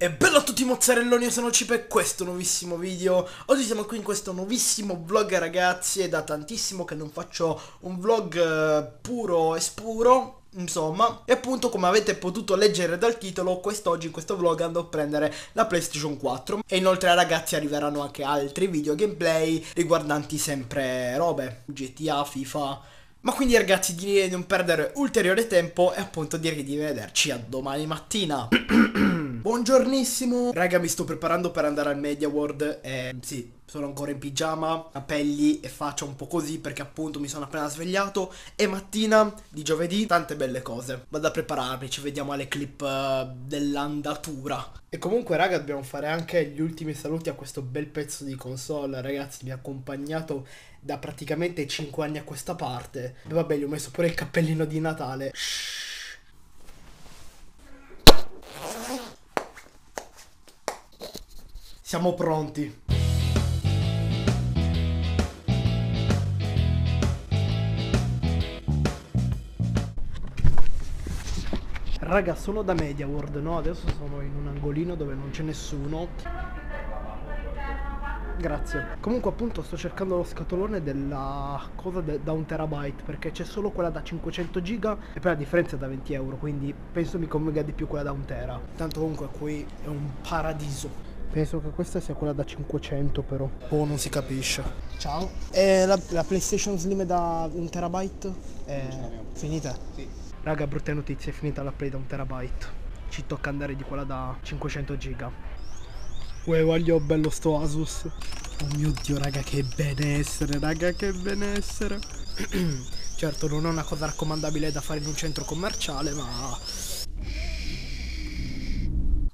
E bello a tutti mozzarelloni, io sono Cip e questo nuovissimo video. Oggi siamo qui in questo nuovissimo vlog ragazzi È da tantissimo che non faccio un vlog eh, puro e spuro Insomma, e appunto come avete potuto leggere dal titolo Quest'oggi in questo vlog andrò a prendere la PlayStation 4 E inoltre ragazzi arriveranno anche altri video gameplay Riguardanti sempre robe GTA, FIFA. Ma quindi ragazzi direi di non perdere ulteriore tempo e appunto direi di vederci a domani mattina Buongiornissimo Raga mi sto preparando per andare al Media World E sì sono ancora in pigiama, capelli e faccia un po' così perché appunto mi sono appena svegliato e mattina di giovedì tante belle cose. Vado a prepararmi, ci vediamo alle clip uh, dell'andatura. E comunque raga dobbiamo fare anche gli ultimi saluti a questo bel pezzo di console, ragazzi mi ha accompagnato da praticamente 5 anni a questa parte. E vabbè gli ho messo pure il cappellino di Natale. Shhh. Siamo pronti. Raga, sono da Media World, no? Adesso sono in un angolino dove non c'è nessuno. Grazie. Comunque appunto sto cercando lo scatolone della cosa de da un terabyte perché c'è solo quella da 500 giga e poi la differenza è da 20 euro quindi penso mi convenga di più quella da un tera. Tanto comunque qui è un paradiso. Penso che questa sia quella da 500 però. Oh, non si capisce. Ciao. E la, la PlayStation Slim da un terabyte? È finita? Sì. Raga, brutte notizie, è finita la play da un terabyte. Ci tocca andare di quella da 500 giga. Uè, voglio bello sto Asus. Oh mio dio, raga, che benessere, raga, che benessere. certo, non è una cosa raccomandabile da fare in un centro commerciale, ma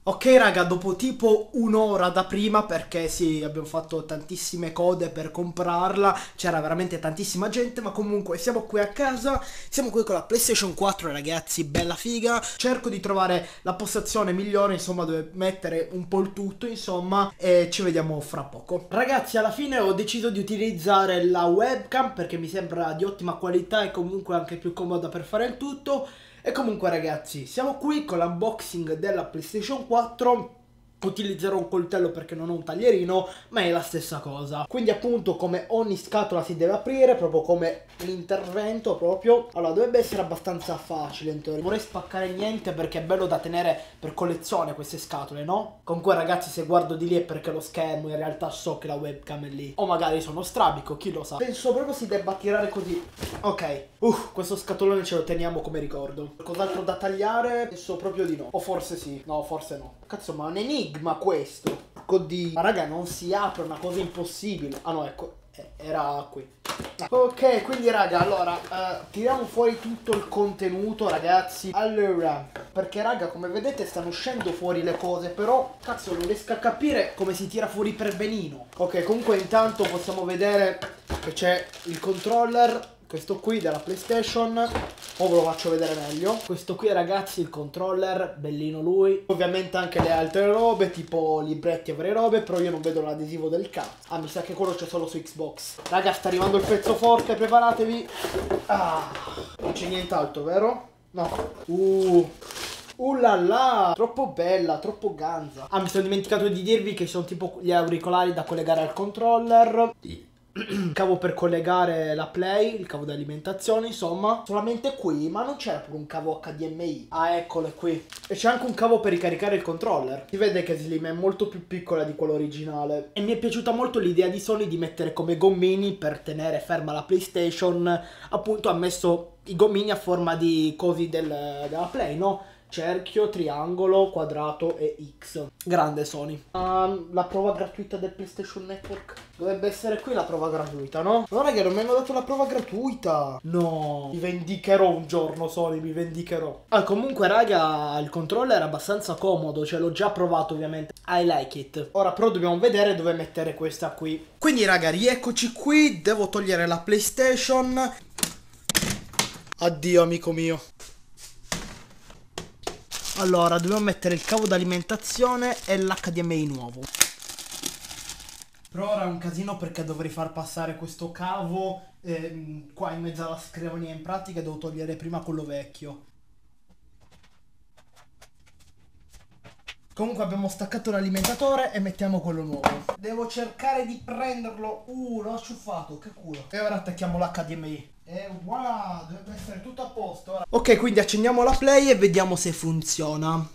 Ok raga, dopo tipo un'ora da prima, perché sì, abbiamo fatto tantissime code per comprarla, c'era veramente tantissima gente, ma comunque siamo qui a casa, siamo qui con la PlayStation 4 ragazzi, bella figa, cerco di trovare la postazione migliore, insomma, dove mettere un po' il tutto, insomma, e ci vediamo fra poco. Ragazzi, alla fine ho deciso di utilizzare la webcam, perché mi sembra di ottima qualità e comunque anche più comoda per fare il tutto, e comunque ragazzi, siamo qui con l'unboxing della PlayStation 4 utilizzerò un coltello perché non ho un taglierino, ma è la stessa cosa. Quindi appunto come ogni scatola si deve aprire, proprio come l'intervento proprio. Allora dovrebbe essere abbastanza facile in teoria. Vorrei spaccare niente perché è bello da tenere per collezione queste scatole, no? Comunque ragazzi se guardo di lì è perché lo schermo in realtà so che la webcam è lì. O magari sono strabico, chi lo sa. Penso proprio si debba tirare così. Ok. Uh, questo scatolone ce lo teniamo come ricordo. Cos'altro da tagliare? Penso proprio di no. O forse sì. No, forse no. Cazzo, ma un enigma questo. Codì. Ma raga, non si apre una cosa impossibile. Ah no, ecco. Eh, era qui. Ok, quindi raga, allora, uh, tiriamo fuori tutto il contenuto, ragazzi. Allora, perché raga, come vedete stanno uscendo fuori le cose, però, cazzo, non riesco a capire come si tira fuori per benino. Ok, comunque intanto possiamo vedere che c'è il controller questo qui della PlayStation o ve lo faccio vedere meglio. Questo qui ragazzi il controller bellino lui. Ovviamente anche le altre robe tipo libretti e varie robe però io non vedo l'adesivo del cazzo ah mi sa che quello c'è solo su Xbox. Raga sta arrivando il pezzo forte preparatevi. Ah non c'è nient'altro vero? no. Uh. Uh là là, troppo bella, troppo ganza. Ah, mi sono dimenticato di dirvi che sono tipo gli auricolari da collegare al controller. Cavo per collegare la play, il cavo di alimentazione, insomma, solamente qui, ma non c'era pure un cavo HDMI. Ah, eccolo qui. E c'è anche un cavo per ricaricare il controller. Si vede che Slim è molto più piccola di quello originale. E mi è piaciuta molto l'idea di Sony di mettere come gommini per tenere ferma la PlayStation. Appunto ha messo i gommini a forma di cosi del, della Play, no? Cerchio, triangolo, quadrato e X. Grande Sony. Um, la prova gratuita del PlayStation Network. Dovrebbe essere qui la prova gratuita, no? No, raga, non mi hanno dato la prova gratuita. No. Mi vendicherò un giorno, Sony, mi vendicherò. Ah, comunque, raga, il controller è abbastanza comodo. Cioè, l'ho già provato, ovviamente. I like it. Ora, però, dobbiamo vedere dove mettere questa qui. Quindi, raga, rieccoci qui. Devo togliere la PlayStation. Addio, amico mio. Allora, dobbiamo mettere il cavo d'alimentazione e l'HDMI nuovo. Però ora è un casino perché dovrei far passare questo cavo eh, qua in mezzo alla scrivania. In pratica devo togliere prima quello vecchio. Comunque abbiamo staccato l'alimentatore e mettiamo quello nuovo. Devo cercare di prenderlo. Uh, l'ho ciuffato, che culo. E ora attacchiamo l'HDMI. E voilà, dovrebbe essere tutto a posto. Ora. Ok, quindi accendiamo la play e vediamo se funziona.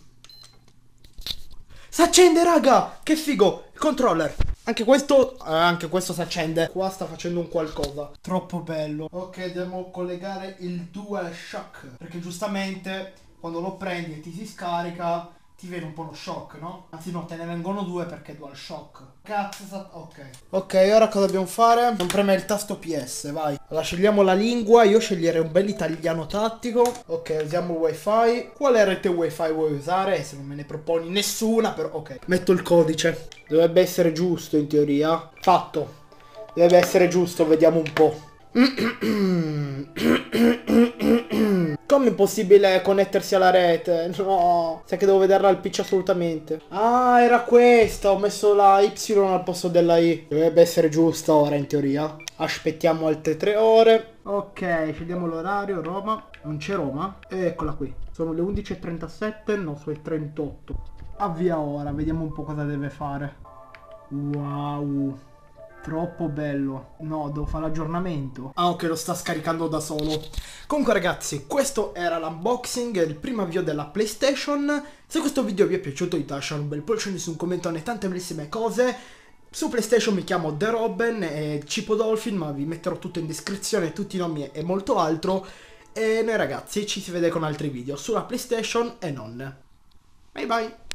Si accende, raga! Che figo! Il controller. Anche questo, eh, anche questo si accende. Qua sta facendo un qualcosa. Troppo bello. Ok, dobbiamo collegare il DualShock. Perché giustamente quando lo prendi e ti si scarica ti viene un po' lo shock, no? Anzi no, te ne vengono due perché dual shock. Cazzo, ok. Ok, ora cosa dobbiamo fare? Non premere il tasto PS, vai. Allora scegliamo la lingua, io sceglierei un bel italiano tattico. Ok, usiamo il wifi. Quale rete wifi vuoi usare? Se non me ne proponi nessuna, però ok. Metto il codice. Dovrebbe essere giusto in teoria. Fatto. Deve essere giusto, vediamo un po'. Come è possibile connettersi alla rete? No, sai che devo vederla al PC assolutamente. Ah, era questa, ho messo la Y al posto della I. Dovrebbe essere giusta ora in teoria. Aspettiamo altre tre ore. Ok, scegliamo l'orario, Roma. Non c'è Roma? Eccola qui. Sono le 11.37, no, sono le 38. Avvia ora, vediamo un po' cosa deve fare. Wow. Troppo bello. No, devo fare l'aggiornamento. Ah, ok, lo sta scaricando da solo. Comunque, ragazzi, questo era l'unboxing, il primo avvio della PlayStation. Se questo video vi è piaciuto, vi lasciate un bel pollice su un commento e tante bellissime cose. Su PlayStation mi chiamo The Robin e Cipo Dolphin, ma vi metterò tutto in descrizione, tutti i nomi e molto altro. E noi ragazzi ci si vede con altri video sulla PlayStation e non. Bye bye!